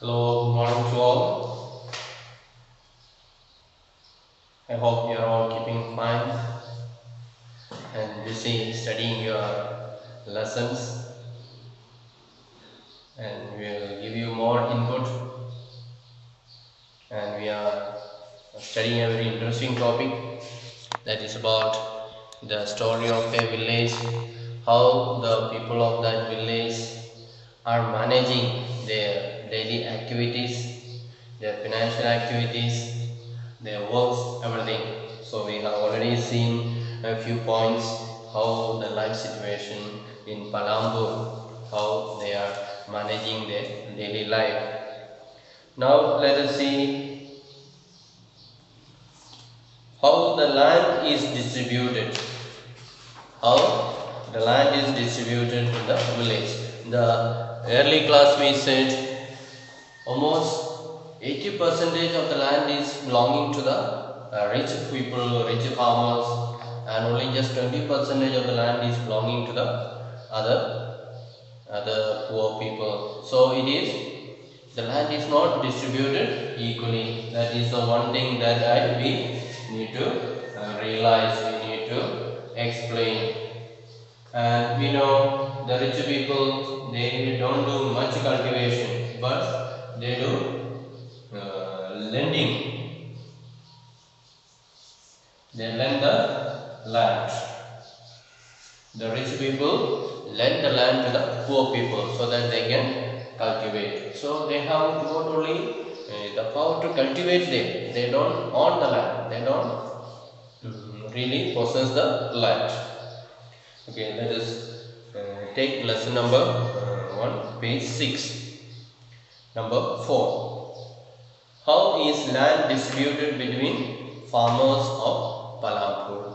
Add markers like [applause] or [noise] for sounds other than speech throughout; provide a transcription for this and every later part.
Hello, good morning to all. I hope you are all keeping fine and busy studying your lessons. And we will give you more input. And we are studying a very interesting topic that is about the story of a village, how the people of that village are managing their daily activities, their financial activities, their works, everything. So we have already seen a few points how the life situation in Palampur, how they are managing their daily life. Now let us see how the land is distributed. How the land is distributed in the village. The early class we said almost 80 percentage of the land is belonging to the uh, rich people, rich farmers, and only just 20 percentage of the land is belonging to the other other poor people. So it is the land is not distributed equally. That is the one thing that I we need to uh, realize. We need to explain. And we know the rich people they don't do much cultivation, but they do uh, lending. They lend the land. The rich people lend the land to the poor people so that they can cultivate. So they have not only uh, the power to cultivate them, they don't own the land, they don't really possess the land. Okay, let us uh, take lesson number uh, 1, page 6. Number 4. How is land distributed between farmers of Palampur?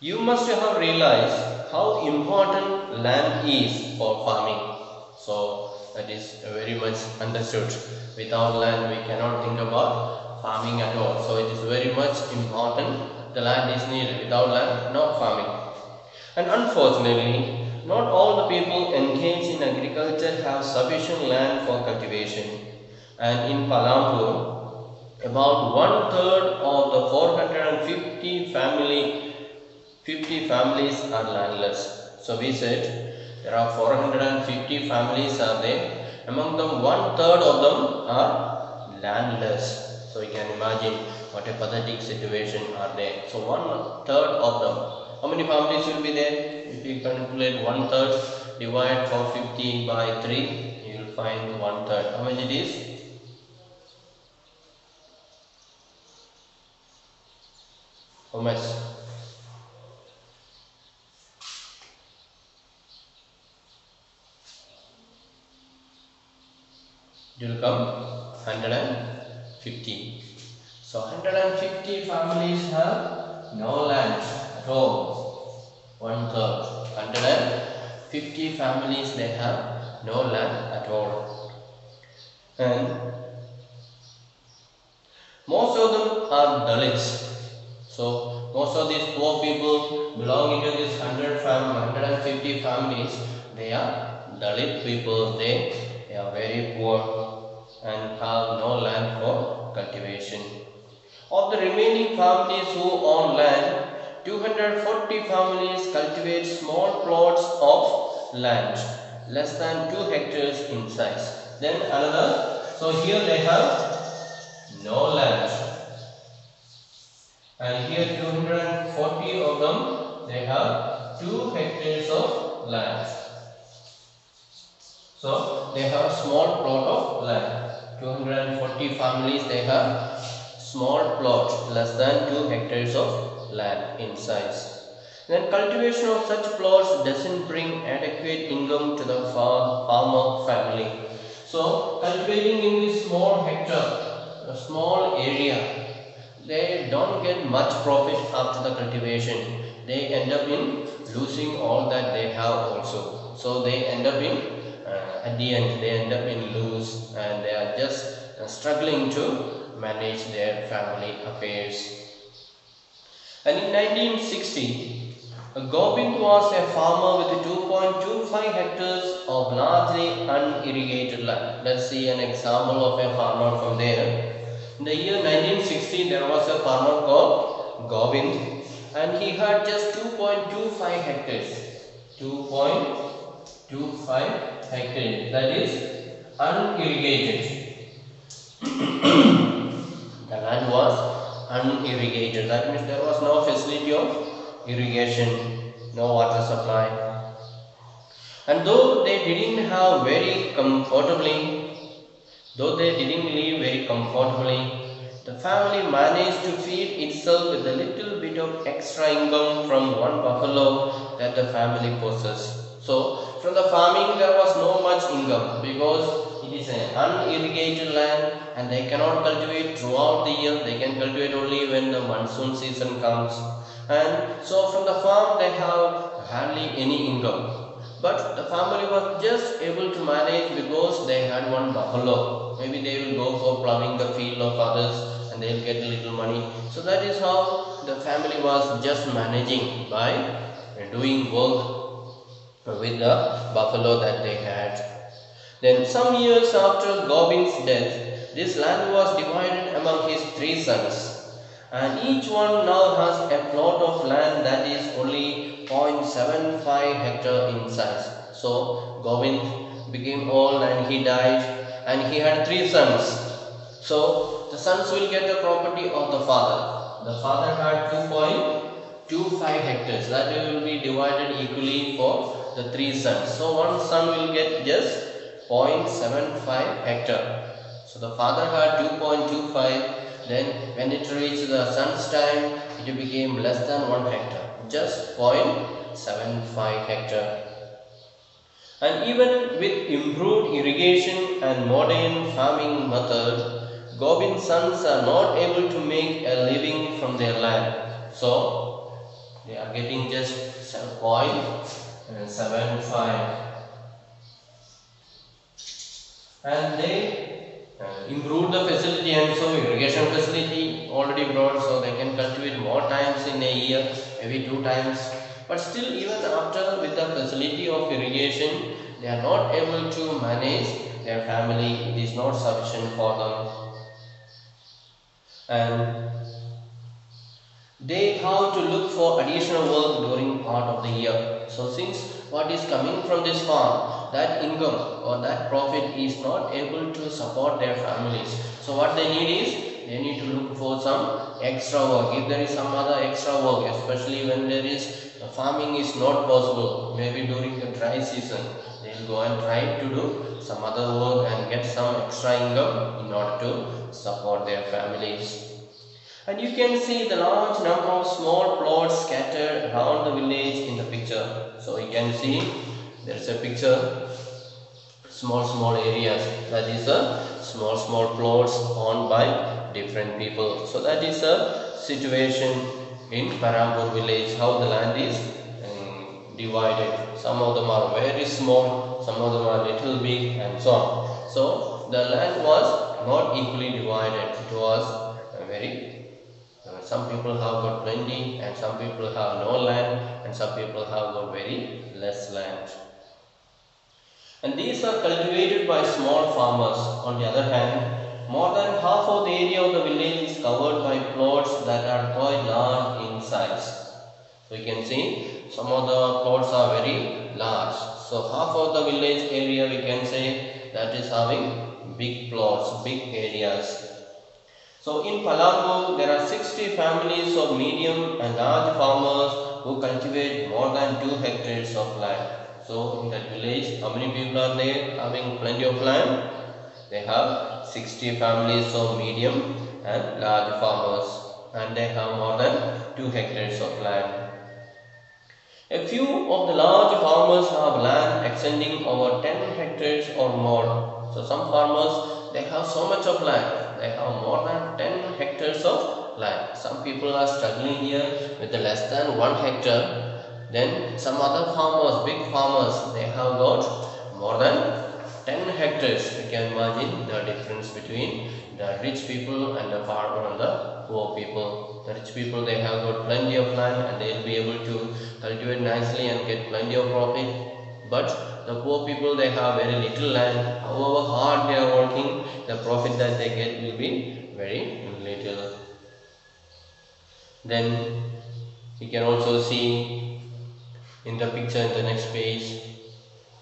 You must have realized how important land is for farming. So that is very much understood. Without land we cannot think about farming at all. So it is very much important. The land is needed. Without land, no farming. And unfortunately, not all the people engaged in agriculture have sufficient land for cultivation. And in Palampur, about one third of the 450 family 50 families are landless. So we said there are 450 families are there. Among them, one third of them are landless. So you can imagine what a pathetic situation are there. So one third of them. How many families will be there? If you calculate one third, divide 450 by 3, you will find one third. How much it is? How much? will come 150 so 150 families have no land at all one third 150 families they have no land at all. And most of them are dalits. So most of these poor people belonging to this 100 fam 150 families they are dalit people. They they are very poor and have no land for cultivation. Of the remaining families who own land, 240 families cultivate small plots of land, less than 2 hectares in size. Then another, so here they have no land. And here 240 of them, they have 2 hectares of land. So they have a small plot of land. 240 families they have small plot less than 2 hectares of land in size. Then cultivation of such plots doesn't bring adequate income to the farmer family. So cultivating in this small hectare, a small area, they don't get much profit after the cultivation. They end up in losing all that they have also. So they end up in uh, at the end they end up in lose and they are just uh, struggling to manage their family affairs. And in 1960, Gobind was a farmer with 2.25 hectares of largely unirrigated land. Let's see an example of a farmer from there. In the year 1960, there was a farmer called Gobind and he had just 2.25 hectares. 2.25 hectares, that is unirrigated. [coughs] the land was unirrigated, that means there was no facility of irrigation, no water supply. And though they didn't have very comfortably, though they didn't live very comfortably, the family managed to feed itself with a little bit of extra income from one buffalo that the family possessed. So, from the farming there was no much income because is an unirrigated land and they cannot cultivate throughout the year. They can cultivate only when the monsoon season comes. And so from the farm they have hardly any income. But the family was just able to manage because they had one buffalo. Maybe they will go for plowing the field of others and they'll get a little money. So that is how the family was just managing by doing work with the buffalo that they had. Then some years after Gobind's death, this land was divided among his three sons. And each one now has a plot of land that is only 0.75 hectare in size. So Govind became old and he died and he had three sons. So the sons will get the property of the father. The father had 2.25 hectares that will be divided equally for the three sons. So one son will get just 0.75 hectare. So the father had 2.25 then when it reached the son's time it became less than 1 hectare just 0.75 hectare. And even with improved irrigation and modern farming methods, Gobind's sons are not able to make a living from their land. So, they are getting just 0.75 and they uh, improved the facility and so irrigation facility already brought so they can cultivate more times in a year maybe two times. But still even after with the facility of irrigation they are not able to manage their family. It is not sufficient for them. And they have to look for additional work during part of the year. So since what is coming from this farm that income or that profit is not able to support their families. So what they need is they need to look for some extra work. If there is some other extra work especially when there is farming is not possible maybe during the dry season they will go and try to do some other work and get some extra income in order to support their families and you can see the large number of small plots scattered around the village in the picture. So you can see there is a picture small small areas. That is a small small plots owned by different people. So that is a situation in Palampur village how the land is um, divided. Some of them are very small some of them are little big and so on. So the land was not equally divided. It was very some people have got plenty and some people have no land and some people have got very less land and these are cultivated by small farmers. On the other hand, more than half of the area of the village is covered by plots that are quite large in size. So you can see some of the plots are very large. So half of the village area we can say that is having big plots, big areas. So in Palampur there are 60 families of medium and large farmers who cultivate more than 2 hectares of land. So in that village, how many people are there having plenty of land? They have 60 families of medium and large farmers and they have more than 2 hectares of land. A few of the large farmers have land extending over 10 hectares or more. So some farmers, they have so much of land. They have more than 10 hectares of land. Some people are struggling here with less than 1 hectare then some other farmers, big farmers, they have got more than 10 hectares. You can imagine the difference between the rich people and the farmer and the poor people. The rich people they have got plenty of land and they will be able to cultivate nicely and get plenty of profit. But the poor people they have very little land. However hard they are working, the profit that they get will be very little. Then you can also see in the picture in the next page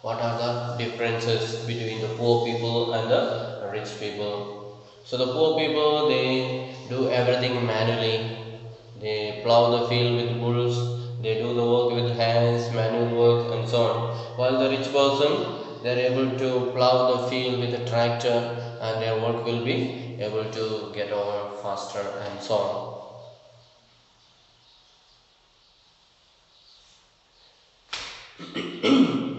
what are the differences between the poor people and the rich people so the poor people they do everything manually they plow the field with bulls they do the work with hands manual work and so on while the rich person they are able to plow the field with a tractor and their work will be able to get over faster and so on. [coughs]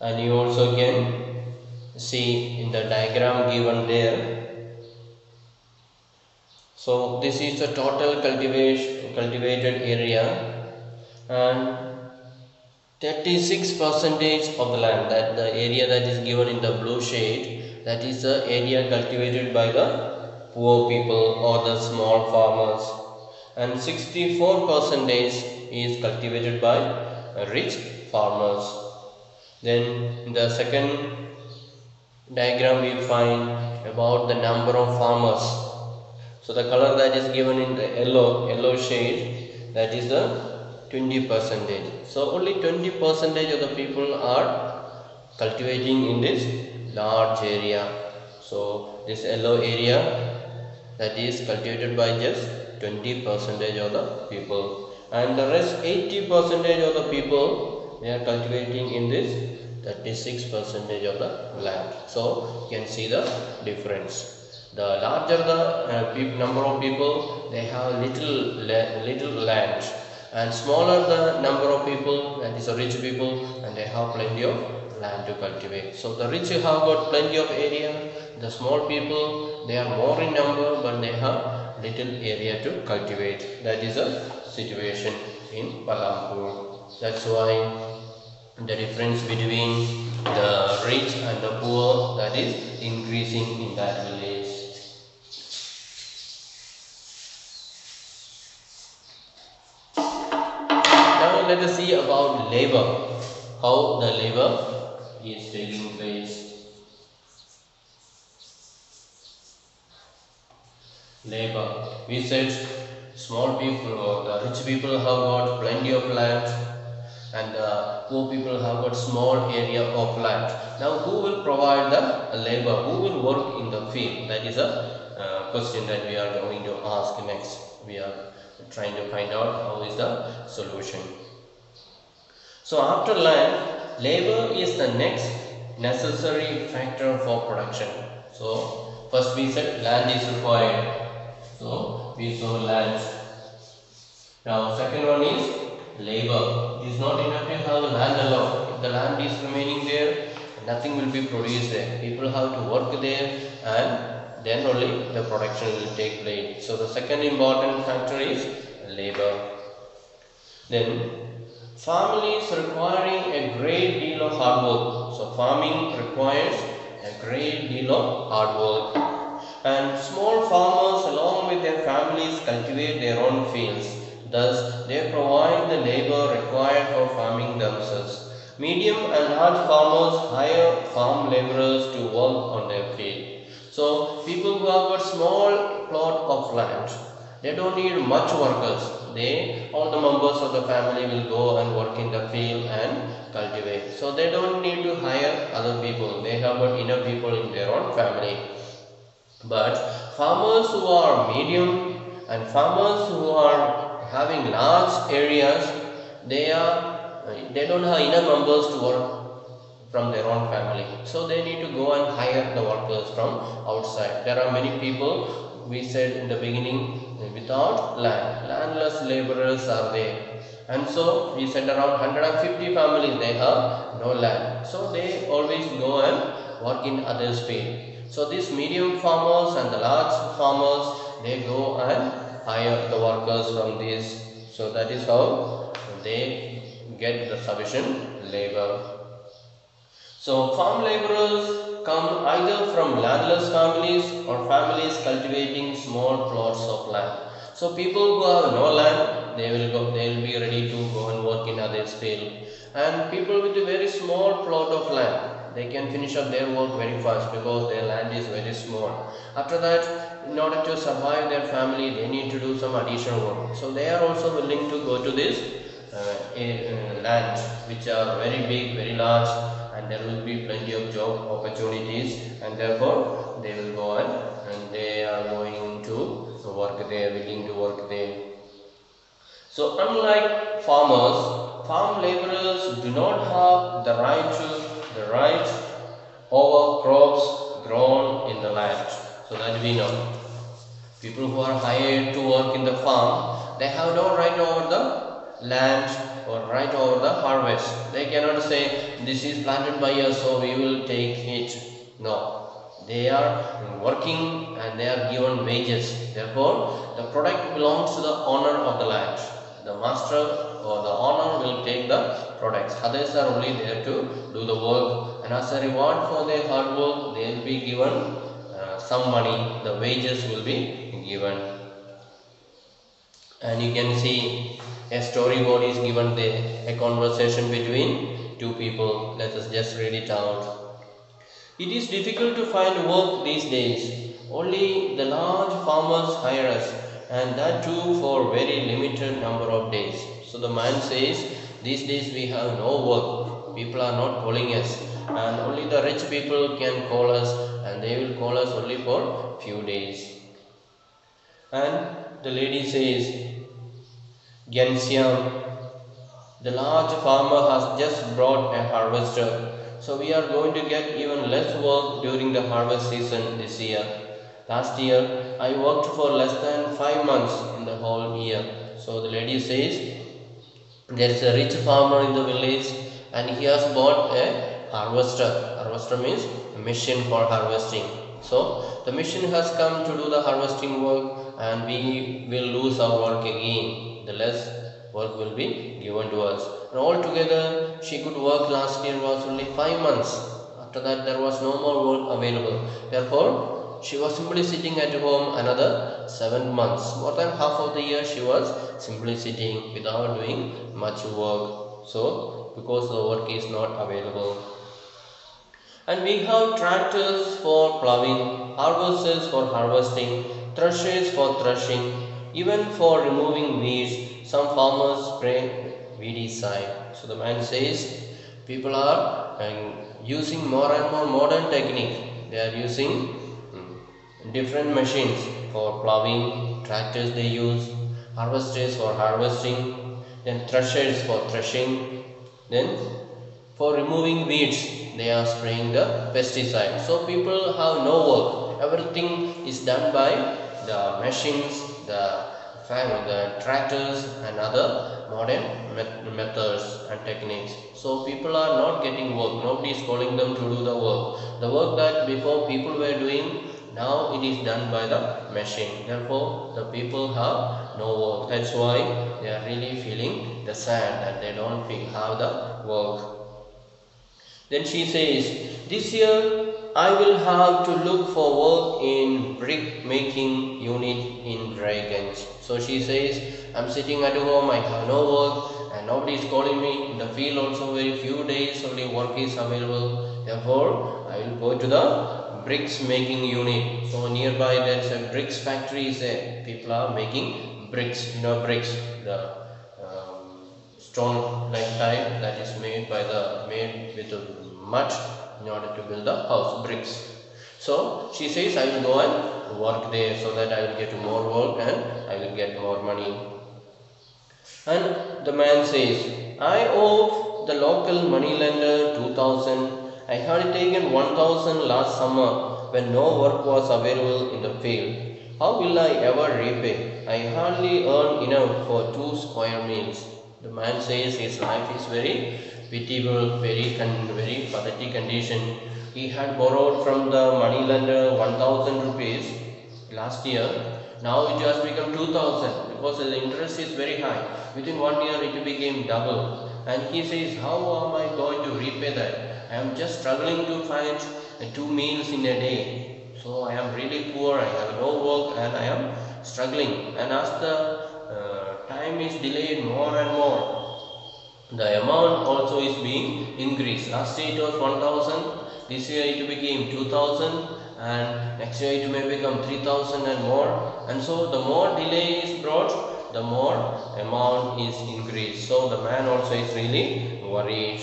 And you also can see in the diagram given there so this is the total cultivation cultivated area and 36 percentage of the land that the area that is given in the blue shade that is the area cultivated by the poor people or the small farmers. And 64 percentage is cultivated by rich farmers. Then in the second diagram we find about the number of farmers so the color that is given in the yellow yellow shade that is the 20 percentage. So only 20 percentage of the people are cultivating in this large area. So this yellow area that is cultivated by just 20 percentage of the people. And the rest 80 percentage of the people they are cultivating in this 36 percentage of the land. So you can see the difference the larger the uh, number of people they have little little land. And smaller the number of people that is rich people and they have plenty of land to cultivate. So the rich have got plenty of area. The small people they are more in number but they have little area to cultivate. That is a situation in Palampur that's why the difference between the rich and the poor that is increasing in that village let us see about labor how the labor is taking place labor we said small people or the rich people have got plenty of land and the poor people have got small area of land. Now who will provide the labor? Who will work in the field? That is a uh, question that we are going to ask next. We are trying to find out how is the solution. So after land, labor is the next necessary factor for production. So first we said land is required. So we saw land. Now second one is labor. It is not enough to have land alone. If the land is remaining there, nothing will be produced there. People have to work there and then only the production will take place. So the second important factor is labor. Then families requiring a great deal of hard work. So farming requires a great deal of hard work. And small farmers along with their families cultivate their own fields Thus, they provide the labor required for farming themselves. Medium and large farmers hire farm laborers to work on their field. So, people who have a small plot of land, they don't need much workers. They, all the members of the family will go and work in the field and cultivate. So, they don't need to hire other people. They have got enough people in their own family. But farmers who are medium and farmers who are having large areas, they are they don't have enough members to work from their own family. So they need to go and hire the workers from outside. There are many people, we said in the beginning, without land. Landless laborers are there. And so we said around 150 families, they have no land. So they always go and work in others' field. So these medium farmers and the large farmers, they go and hire the workers from this so that is how they get the sufficient labor. So farm laborers come either from landless families or families cultivating small plots of land. So people who have no land, they will go, they will be ready to go and work in others' field. And people with a very small plot of land, they can finish up their work very fast because their land is very small. After that, in order to survive their family, they need to do some additional work. So they are also willing to go to this uh, uh, land which are very big, very large there will be plenty of job opportunities and therefore they will go on and they are going to work there, willing to work there. So unlike farmers, farm laborers do not have the right to the right over crops grown in the land. So that we know. People who are hired to work in the farm, they have no right over the land or right over the harvest. They cannot say this is planted by us so we will take it. No. They are working and they are given wages. Therefore, the product belongs to the owner of the land. The master or the owner will take the products. Others are only there to do the work and as a reward for their hard work, they will be given uh, some money. The wages will be given. And you can see a storyboard is given there, a conversation between two people. Let us just read it out. It is difficult to find work these days. Only the large farmers hire us, and that too for very limited number of days. So the man says, these days we have no work. People are not calling us, and only the rich people can call us, and they will call us only for few days. And the lady says, Ghanshyam, the large farmer has just brought a harvester. So we are going to get even less work during the harvest season this year. Last year, I worked for less than 5 months in the whole year. So the lady says, there is a rich farmer in the village and he has bought a harvester. Harvester means machine for harvesting. So the machine has come to do the harvesting work and we will lose our work again the less work will be given to us. And altogether, she could work last year was only five months. After that, there was no more work available. Therefore, she was simply sitting at home another seven months. More than half of the year, she was simply sitting without doing much work. So, because the work is not available. And we have tractors for plowing, harvesters for harvesting, threshers for threshing, even for removing weeds, some farmers spray weedicide. So the man says people are um, using more and more modern technique. They are using um, different machines for plowing, tractors they use, harvesters for harvesting, then threshers for threshing, then for removing weeds they are spraying the pesticide. So people have no work. Everything is done by the machines the the tractors and other modern methods and techniques. So people are not getting work. Nobody is calling them to do the work. The work that before people were doing, now it is done by the machine. Therefore, the people have no work. That's why they are really feeling the sad that they don't feel, have the work. Then she says, this year I will have to look for work in brick making unit in Raiganj. So she says, I'm sitting at home, I have no work and nobody is calling me. In the field also very few days only work is available. Therefore, I will go to the bricks making unit. So nearby there is a bricks factory there. People are making bricks, you know bricks, the um, stone like type that is made by the made with mud in order to build the house bricks. So she says I will go and work there so that I will get more work and I will get more money. And the man says, I owe the local money lender 2000. I had taken 1000 last summer when no work was available in the field. How will I ever repay? I hardly earn enough for two square meals. The man says his life is very pitiable, very, very pathetic condition. He had borrowed from the money lender 1000 rupees last year. Now it has become 2000 because the interest is very high. Within one year it became double and he says, How am I going to repay that? I am just struggling to find two meals in a day. So I am really poor, I have no work, and I am struggling. And as the uh, time is delayed more and more, the amount also is being increased. Last year it was 1000, this year it became 2000, and next year it may become 3000 and more. And so the more delay is brought, the more amount is increased. So the man also is really worried.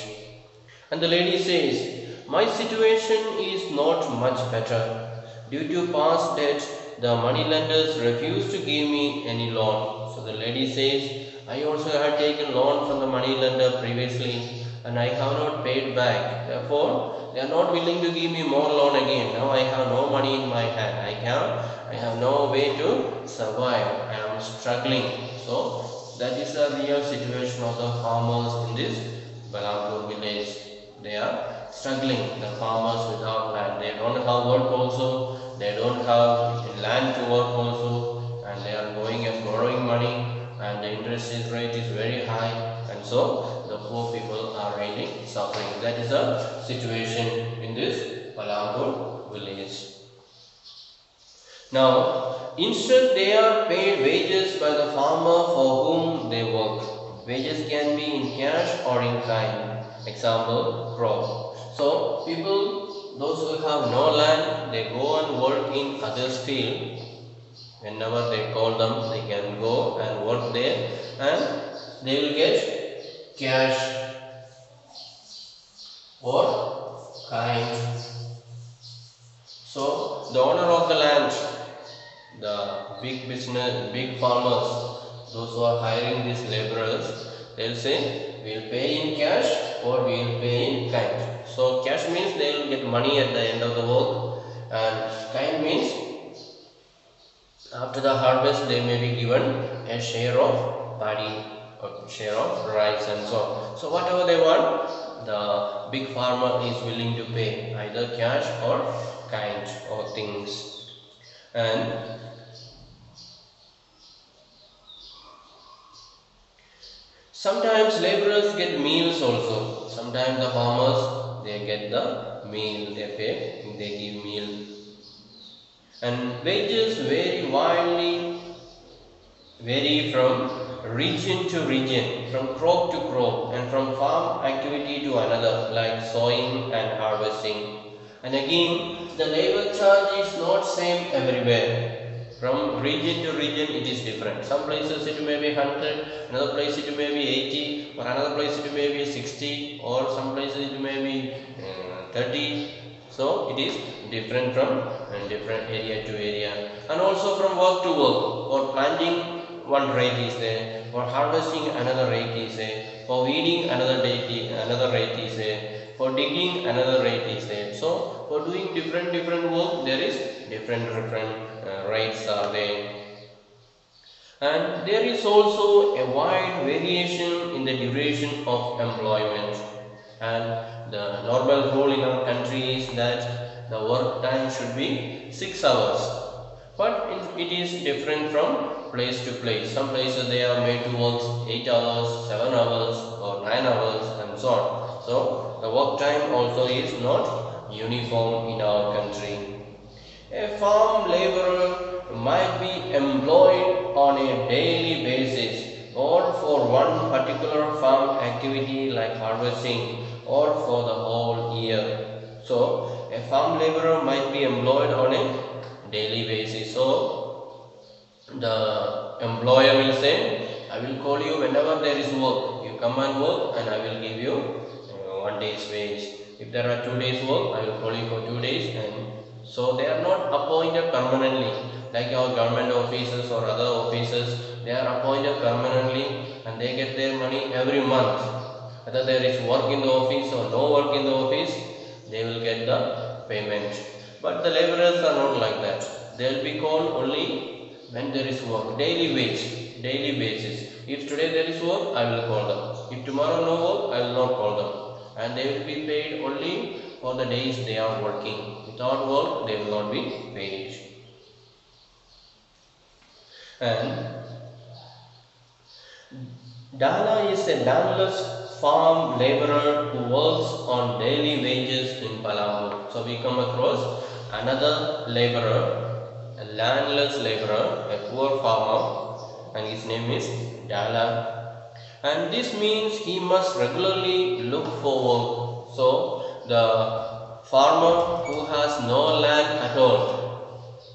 And the lady says, My situation is not much better. Due to past debt, the moneylenders refused to give me any loan. So the lady says, I also had taken loan from the money lender previously and I have not paid back. Therefore, they are not willing to give me more loan again. Now I have no money in my hand. I have, I have no way to survive. I am struggling. So that is the real situation of the farmers in this Palampur village. They are struggling. The farmers without land. They don't have work also. They don't have land to work also. And they are going and borrowing money. Interest rate is very high. And so the poor people are really suffering. That is the situation in this Palampur village. Now, instead they are paid wages by the farmer for whom they work. Wages can be in cash or in kind. Example, crop. So, people, those who have no land, they go and work in others' field. Whenever they call them, they can go and work there and they will get cash or kind. So, the owner of the land the big business, big farmers, those who are hiring these laborers, they'll say, we'll pay in cash or we'll pay in kind. So cash means they will get money at the end of the work and kind means after the harvest they may be given a share of paddy or share of rice and so on. So whatever they want, the big farmer is willing to pay either cash or kind or things. And sometimes laborers get meals also. Sometimes the farmers they get the meal they pay they give meal and wages vary widely vary from region to region from crop to crop and from farm activity to another like sowing and harvesting. And again the labor charge is not same everywhere. From region to region it is different. Some places it may be 100 another place it may be 80 or another place it may be 60 or some places it may be uh, 30 so it is different from uh, different area to area. And also from work to work for planting one rate is there. For harvesting another rate is there. For weeding another rate another rate is there. For digging another rate is there. So for doing different different work there is different different uh, rates are there. And there is also a wide variation in the duration of employment and the normal rule in our country is that the work time should be 6 hours. But it is different from place to place. Some places they are made to work 8 hours 7 hours or 9 hours and so on. So the work time also is not uniform in our country. A farm laborer might be employed on a daily basis or for one particular farm activity like harvesting or for the whole year. So, a farm laborer might be employed on a daily basis. So, the employer will say, I will call you whenever there is work. You come and work and I will give you uh, one day's wage. If there are two days work, I will call you for two days and so they are not appointed permanently like our government officers or other officers. They are appointed permanently and they get their money every month. Whether there is work in the office or no work in the office, they will get the payment. But the laborers are not like that. They will be called only when there is work. Daily wage, daily basis. If today there is work, I will call them. If tomorrow no work, I will not call them. And they will be paid only for the days they are working. Without work, they will not be paid. And Dala is a landless farm laborer who works on daily wages in Palampur. So we come across another laborer, a landless laborer, a poor farmer, and his name is Dala. And this means he must regularly look for work. So the farmer who has no land at all,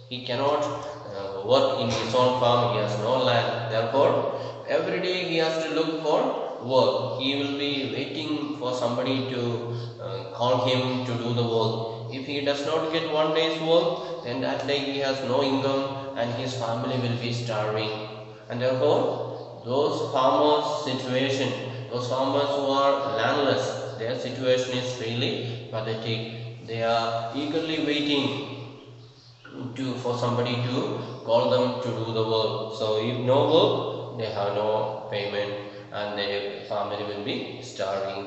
he cannot uh, work in his own farm, he has no land. Therefore, every day he has to look for work. He will be waiting for somebody to uh, call him to do the work. If he does not get one day's work, then that day he has no income and his family will be starving. And therefore, those farmers' situation, those farmers who are landless, their situation is really pathetic. They are eagerly waiting to for somebody to call them to do the work. So if no work, they have no payment and their family will be starving.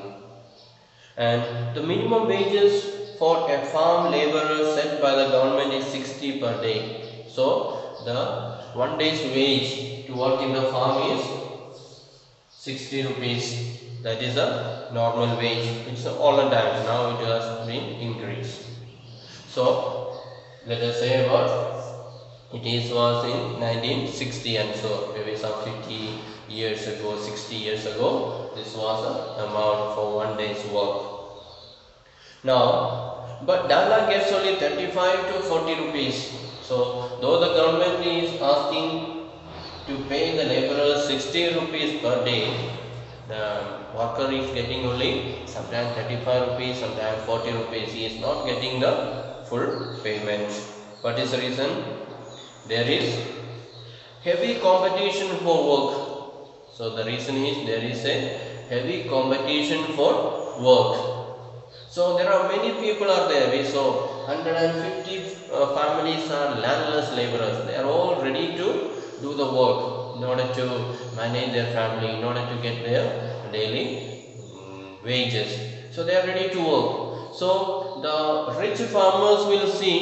And the minimum wages for a farm laborer set by the government is 60 per day. So the one day's wage to work in the farm is 60 rupees. That is a normal wage. It's all the time. Now it has been increased. So let us say about it is was in 1960 and so maybe some 50 years ago 60 years ago this was the amount for one day's work now but Dala gets only 35 to 40 rupees so though the government is asking to pay the laborers 60 rupees per day the worker is getting only sometimes 35 rupees sometimes 40 rupees. He is not getting the full payment. What is the reason? There is heavy competition for work. So the reason is there is a heavy competition for work. So there are many people are there. We saw 150 uh, families are landless laborers. They are all ready to do the work in order to manage their family in order to get their daily um, wages so they are ready to work so the rich farmers will see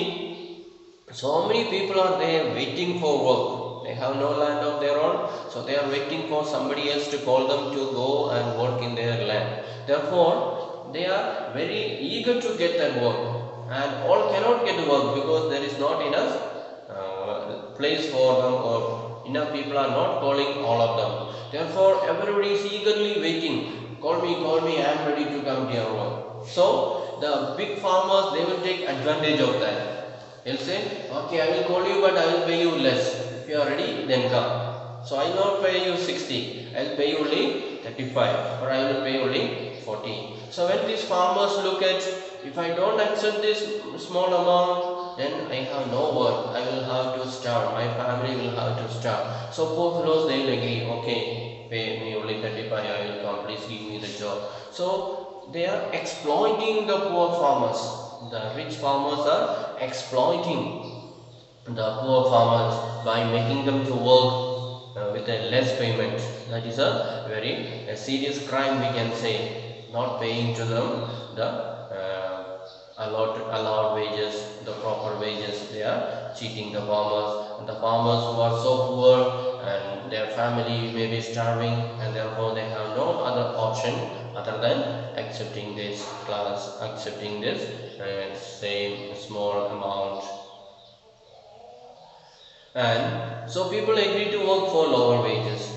so many people are there waiting for work. They have no land of their own, so they are waiting for somebody else to call them to go and work in their land. Therefore, they are very eager to get that work, and all cannot get work because there is not enough uh, place for them, or enough people are not calling all of them. Therefore, everybody is eagerly waiting. Call me, call me, I am ready to come to your work. So, the big farmers they will take advantage of that He'll say, okay, I will call you, but I will pay you less. If you are ready, then come. So I will not pay you 60. I will pay you only 35, or I will pay only 40. So when these farmers look at, if I don't accept this small amount, then I have no work. I will have to starve. My family will have to starve. So poor fellows, they will agree, okay, pay me only 35, I will come, please give me the job. So they are exploiting the poor farmers the rich farmers are exploiting the poor farmers by making them to work uh, with a less payment. That is a very a serious crime we can say. Not paying to them the allowed, allowed wages, the proper wages. They are cheating the farmers. And the farmers who are so poor and their family may be starving and therefore they have no other option other than accepting this class, accepting this uh, same small amount. And so people agree to work for lower wages.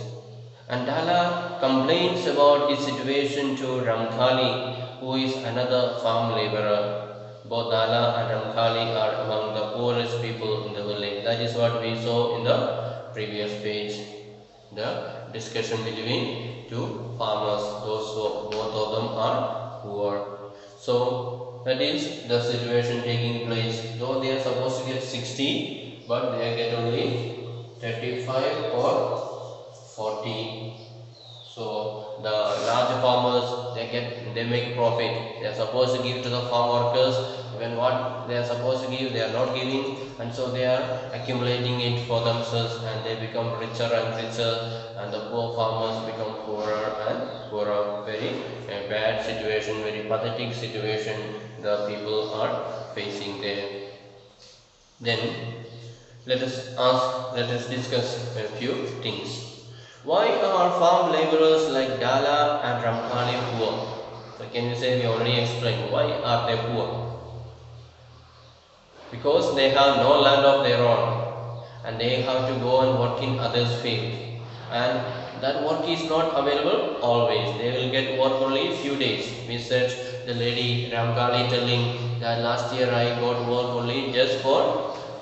And Dala complains about his situation to Ramkali, who is another farm laborer. Both Dala and Ramkali are among the poorest people in the village. That is what we saw in the previous page. The discussion between two farmers. Those both of them are poor. So that is the situation taking place. Though they are supposed to get 60, but they get only 35 or 40. So the large farmers they get they make profit. They are supposed to give to the farm workers when what they are supposed to give they are not giving and so they are accumulating it for themselves and they become richer and richer and the poor farmers become poorer and poorer. Very bad situation, very pathetic situation the people are facing there. Then let us ask, let us discuss a few things. Why are farm laborers like Dala and Ramkali poor? So can you say we already explained why are they poor? Because they have no land of their own and they have to go and work in others' field and that work is not available always. They will get work only few days. We said the lady Ramkali telling that last year I got work only just for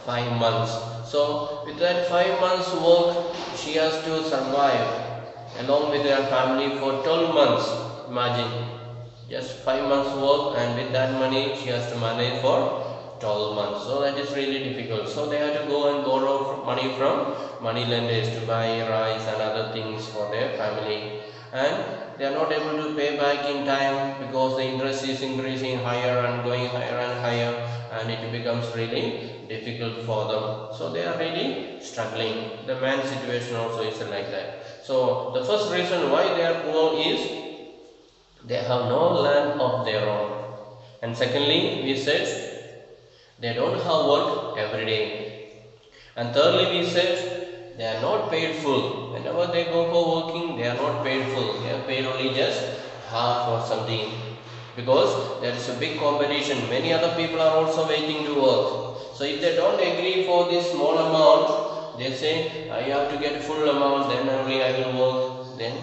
five months. So with that five months work she has to survive along with her family for 12 months. Imagine. Just five months work and with that money she has to manage for 12 months. So that is really difficult. So they have to go and borrow money from money lenders to buy rice and other things for their family. And they are not able to pay back in time because the interest is increasing higher and going higher and higher and it becomes really difficult for them. So they are really struggling. The man situation also is like that. So the first reason why they are poor is they have no land of their own. And secondly we said they don't have work every day. And thirdly we said they are not paid full. Whenever they go for working they are not paid full. They are paid only just half or something because there is a big competition. Many other people are also waiting to work. So if they don't agree for this small amount they say i have to get full amount then only i will work. Then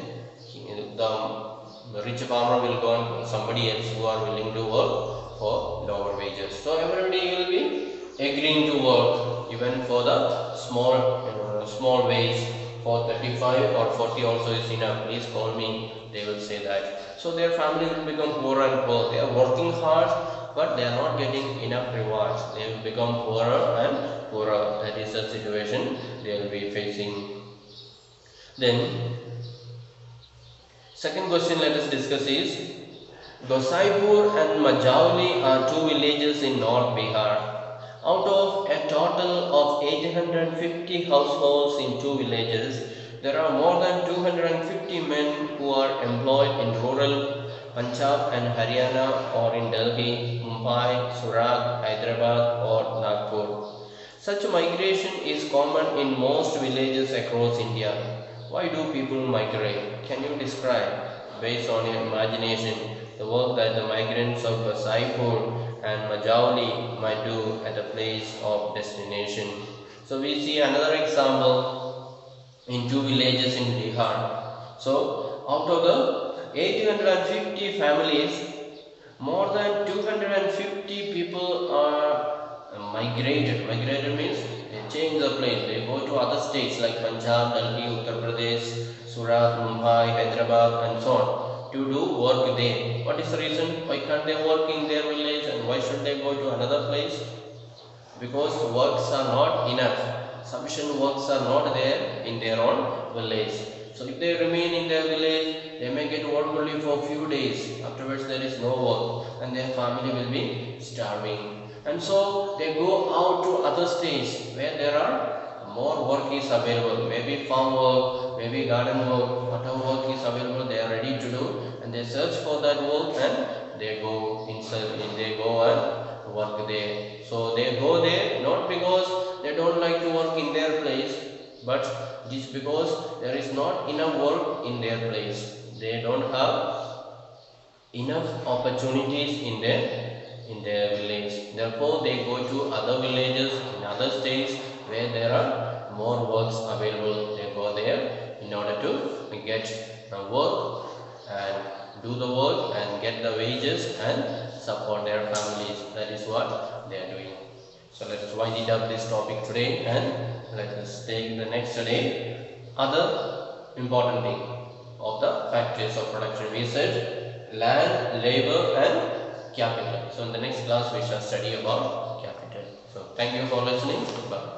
the rich farmer will go and somebody else who are willing to work for lower wages. So everybody will be agreeing to work even for the small uh, small wage. For 35 or 40 also is enough. Please call me. They will say that so their family will become poorer and poorer they are working hard but they are not getting enough rewards. They will become poorer and poorer. That is the situation they will be facing. Then second question let us discuss is Gosaipur and Majauli are two villages in North Bihar. Out of a total of 850 households in two villages, there are more than 250 men who are employed in rural Punjab and Haryana or in Delhi, Mumbai, Surat, Hyderabad or Nagpur. Such migration is common in most villages across India. Why do people migrate? Can you describe, based on your imagination, the work that the migrants of Saipur and Majauli might do at the place of destination. So we see another example in two villages in Bihar. So out of the 850 families, more than 250 people are migrated. Migrated means they change the place. They go to other states like Punjab, Delhi, Uttar Pradesh, Surat, Mumbai, Hyderabad and so on to do work there. What is the reason? Why can't they work in their village and why should they go to another place? Because works are not enough. Sufficient works are not there in their own village. So if they remain in their village, they may get work only for few days. Afterwards there is no work and their family will be starving. And so they go out to other states where there are more work is available. Maybe farm work, maybe garden work, whatever work is available they are ready to do and they search for that work and they go inside they go and work there. So they go there not because they don't like to work in their place but it is because there is not enough work in their place. They don't have enough opportunities in their in their village. Therefore they go to other villages in other states where there are more works available. They go there in order to get the work and do the work and get the wages and support their families. That is what they are doing. So let us wind up this topic today and let us take the next day other important thing of the factors of production. We said land, labor and capital. So in the next class we shall study about capital. So thank you for listening. Goodbye.